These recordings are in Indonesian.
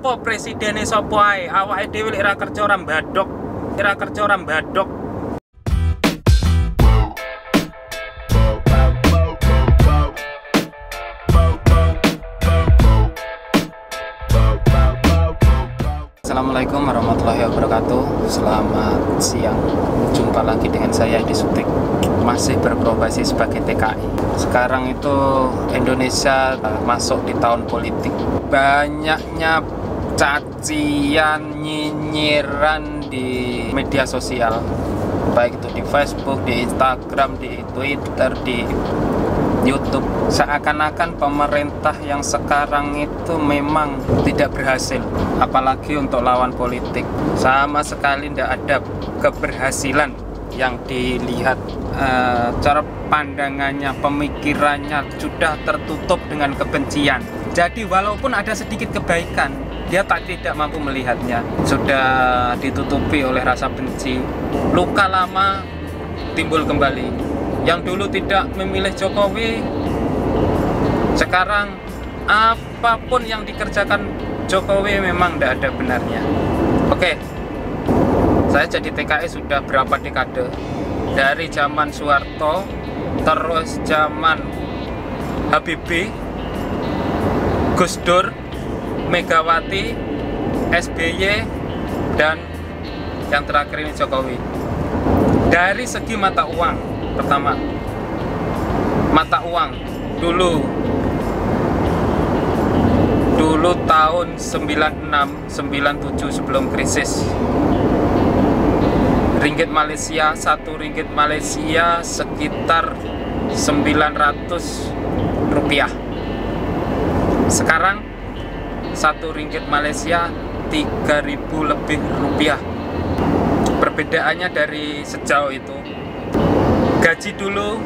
sopo presidennya sopo ae? Awake dhewe lek kerja ora mbadok. Ora kerja ora mbadok. Assalamualaikum warahmatullahi wabarakatuh. Selamat siang. Jumpa lagi dengan saya di Sutik. Masih berprofesi sebagai TKI Sekarang itu Indonesia masuk di tahun politik. Banyaknya cacian, nyinyiran di media sosial. Baik itu di Facebook, di Instagram, di Twitter, di YouTube. Seakan-akan pemerintah yang sekarang itu memang tidak berhasil apalagi untuk lawan politik. Sama sekali tidak ada keberhasilan yang dilihat. Uh, cara pandangannya pemikirannya sudah tertutup dengan kebencian. Jadi walaupun ada sedikit kebaikan dia tak tidak mampu melihatnya. Sudah ditutupi oleh rasa benci. Luka lama timbul kembali. Yang dulu tidak memilih Jokowi sekarang apa pun yang dikerjakan Jokowi memang tidak ada benarnya. Oke saya jadi TKI sudah berapa dekade? Dari zaman Soeharto terus zaman Habibie Gus Dur Megawati SBY dan yang terakhir ini Jokowi. Dari segi mata uang pertama. Mata uang dulu. Dulu tahun 96 97 sebelum krisis. Ringgit Malaysia satu ringgit Malaysia sekitar 900 rupiah. Sekarang satu ringgit Malaysia 3000 lebih rupiah. Perbedaannya dari sejauh itu gaji dulu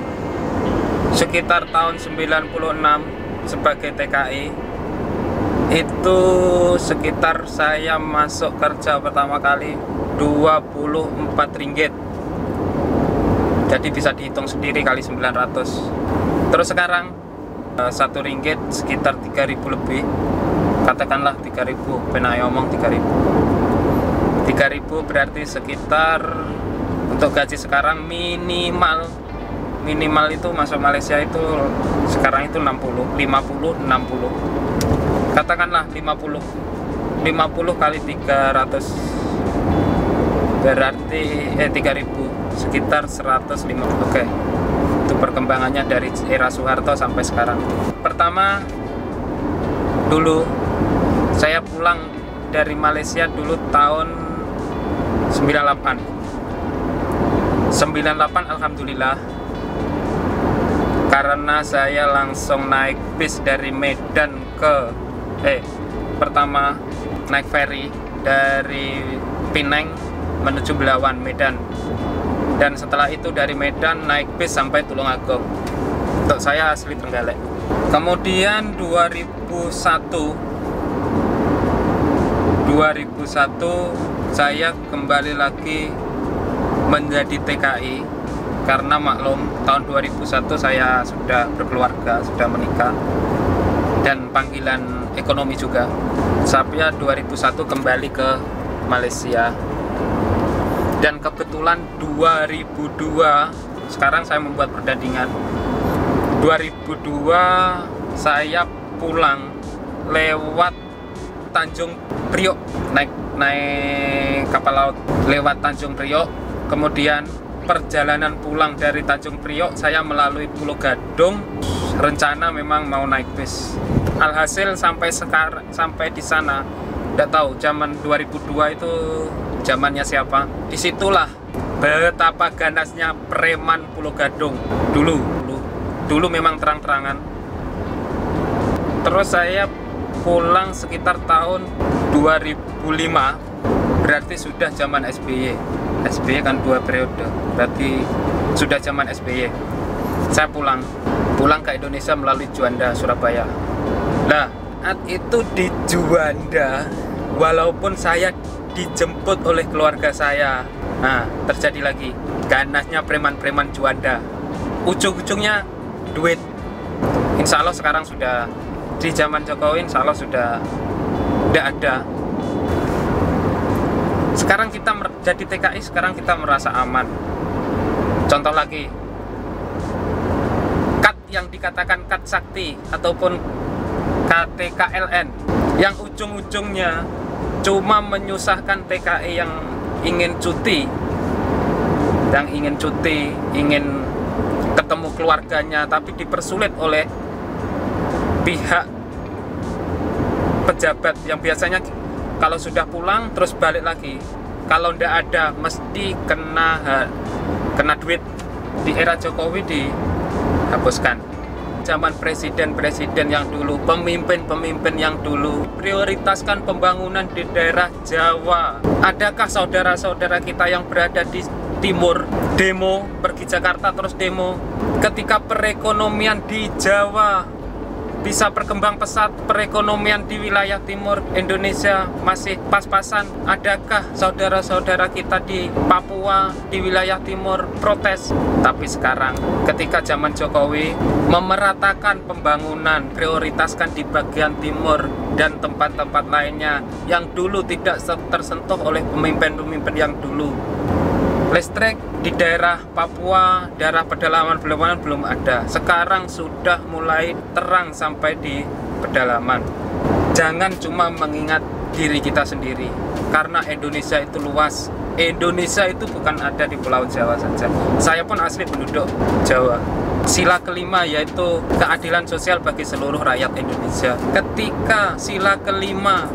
sekitar tahun 96 sebagai TKI itu sekitar saya masuk kerja pertama kali 24 ringgit. Jadi bisa dihitung sendiri kali 900 terus sekarang eh, satu ringgit sekitar 3000 lebih katakanlah 3000 pernah ngomong 3000 3000 berarti sekitar untuk gaji sekarang minimal minimal itu masuk Malaysia itu sekarang itu 60 50 60 katakanlah 50 50 kali 300 berarti eh 3000 sekitar 150 oke. Itu perkembangannya dari era Soeharto sampai sekarang. Pertama dulu saya pulang dari Malaysia dulu tahun 98 98 Alhamdulillah. Karena saya langsung naik bis dari Medan ke eh pertama naik ferry dari Pineng menuju Belawan Medan. Dan setelah itu dari Medan naik bis sampai Tulungagung. Untuk saya asli Trenggalek. Kemudian 2001 2001 saya kembali lagi menjadi TKI karena maklum tahun 2001 saya sudah berkeluarga, sudah menikah dan panggilan ekonomi juga. Saya 2001 kembali ke Malaysia. Dan kebetulan 2002 sekarang saya membuat perdandingan. 2002 saya pulang lewat Tanjung Priok. Naik naik kapal laut lewat Tanjung Priok. Kemudian perjalanan pulang dari Tanjung Priok saya melalui Pulau Gadung. Rencana memang mau naik bis. Alhasil sampai sekarang sampai di sana tidak tahu zaman 2002 itu zamannya siapa? Di situlah betapa ganasnya preman Pulau Gadung. Dulu dulu dulu memang terang-terangan. Terus saya pulang sekitar tahun 2005 berarti sudah zaman SBY SBY kan dua periode berarti sudah zaman SBY saya pulang pulang ke Indonesia melalui Juanda Surabaya. Nah itu di Juanda walaupun saya dijemput oleh keluarga saya nah terjadi lagi. Ganasnya preman-preman Juanda. Ujung-ujungnya duit. Insya Allah sekarang sudah di zaman Jokowi Insya Allah sudah tidak ada. Sekarang kita jadi TKI sekarang kita merasa aman. Contoh lagi kat yang dikatakan kat sakti ataupun KTKLN yang ujung-ujungnya cuma menyusahkan TKI yang ingin cuti yang ingin cuti ingin ketemu keluarganya tapi dipersulit oleh pihak pejabat yang biasanya kalau sudah pulang terus balik lagi. Kalau ndak ada mesti kena kena duit di era Jokowi dihapuskan. Zaman presiden-presiden yang dulu pemimpin-pemimpin yang dulu prioritaskan pembangunan di daerah Jawa. Adakah saudara-saudara kita yang berada di timur? Demo pergi Jakarta terus demo. Ketika perekonomian di Jawa bisa berkembang pesat perekonomian di wilayah timur Indonesia masih pas-pasan. Adakah saudara-saudara kita di Papua di wilayah timur protes? Tapi sekarang ketika zaman Jokowi memeratakan pembangunan prioritaskan di bagian timur dan tempat-tempat lainnya yang dulu tidak tersentuh oleh pemimpin-pemimpin yang dulu listrik di daerah Papua, daerah pedalaman pedalaman belum ada. Sekarang sudah mulai terang sampai di pedalaman. Jangan cuma mengingat diri kita sendiri, karena Indonesia itu luas. Indonesia itu bukan ada di Pulau Jawa saja. Saya pun asli penduduk Jawa. Sila kelima yaitu keadilan sosial bagi seluruh rakyat Indonesia. Ketika sila kelima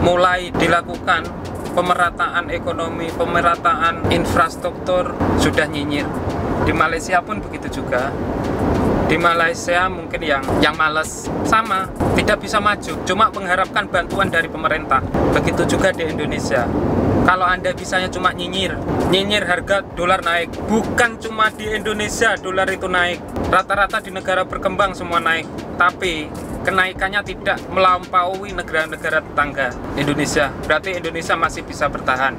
mulai dilakukan pemerataan ekonomi, pemerataan infrastruktur sudah nyinyir. Di Malaysia pun begitu juga. Di Malaysia mungkin yang yang males sama, tidak bisa maju, cuma mengharapkan bantuan dari pemerintah. Begitu juga di Indonesia. Kalau Anda bisanya cuma nyinyir, nyinyir harga dolar naik. Bukan cuma di Indonesia dolar itu naik. Rata-rata di negara berkembang semua naik. Tapi kenaikannya tidak melampaui negara-negara tetangga Indonesia. Berarti Indonesia masih bisa bertahan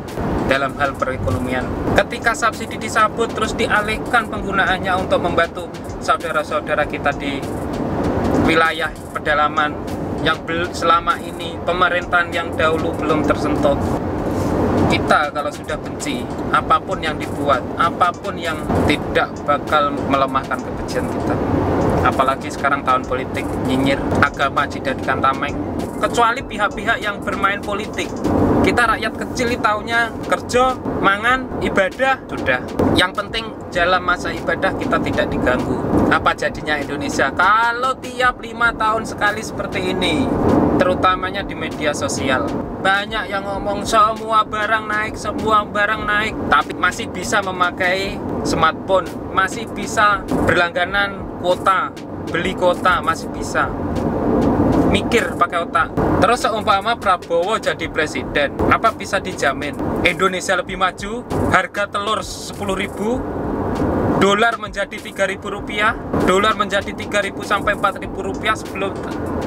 dalam hal perekonomian. Ketika subsidi disabut terus dialihkan penggunaannya untuk membantu saudara-saudara kita di wilayah pedalaman yang selama ini pemerintahan yang dahulu belum tersentuh kita kalau sudah benci apa pun yang dibuat apa pun yang tidak bakal melemahkan kebencian kita. Apalagi sekarang tahun politik nyinyir agama dijadikan tameng. Kecuali pihak-pihak yang bermain politik. Kita rakyat kecil tahunya kerja mangan ibadah sudah. Yang penting dalam masa ibadah kita tidak diganggu. Apa jadinya Indonesia? Kalau tiap lima tahun sekali seperti ini terutamanya di media sosial. Banyak yang ngomong semua barang naik semua barang naik. Tapi masih bisa memakai smartphone masih bisa berlangganan kuota beli kota masih bisa. Mikir pakai otak. Terus seumpama Prabowo jadi presiden apa bisa dijamin? Indonesia lebih maju harga telur 10.000 dolar menjadi 3.000 rupiah dolar menjadi 3.000 sampai 4.000 rupiah sebelum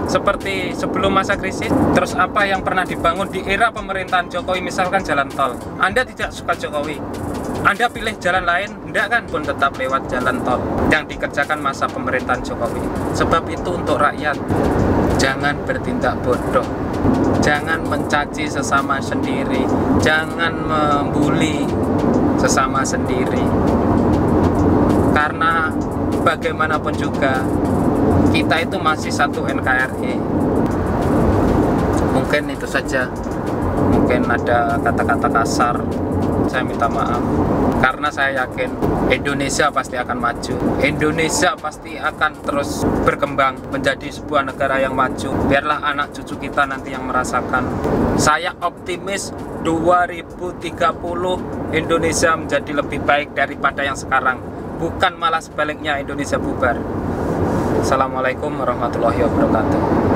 seperti sebelum masa krisis terus apa yang pernah dibangun di era pemerintahan Jokowi misalkan jalan tol Anda tidak suka Jokowi anda pilih jalan lain, enggak kan pun tetap lewat jalan tol yang dikerjakan masa pemerintahan Jokowi. Sebab itu untuk rakyat, jangan bertindak bodoh. Jangan mencaci sesama sendiri, jangan membuli sesama sendiri. Karena bagaimanapun juga kita itu masih satu NKRI. Mungkin itu saja. Mungkin ada kata-kata kasar. Saya minta maaf. Karena saya yakin Indonesia pasti akan maju. Indonesia pasti akan terus berkembang menjadi sebuah negara yang maju. Biarlah anak cucu kita nanti yang merasakan. Saya optimis 2030 Indonesia menjadi lebih baik daripada yang sekarang bukan malah sebaliknya Indonesia bubar. Assalamualaikum warahmatullahi wabarakatuh